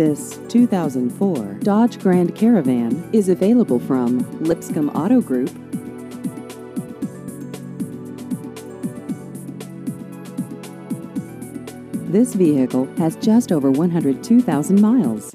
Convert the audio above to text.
This 2004 Dodge Grand Caravan is available from Lipscomb Auto Group. This vehicle has just over 102,000 miles.